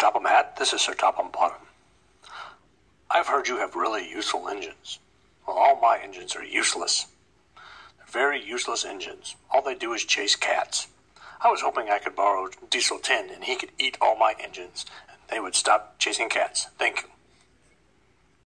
Topham Hatt. this is Sir Topham Bottom. I've heard you have really useful engines. Well, all my engines are useless. They're very useless engines. All they do is chase cats. I was hoping I could borrow Diesel 10 and he could eat all my engines and they would stop chasing cats. Thank you.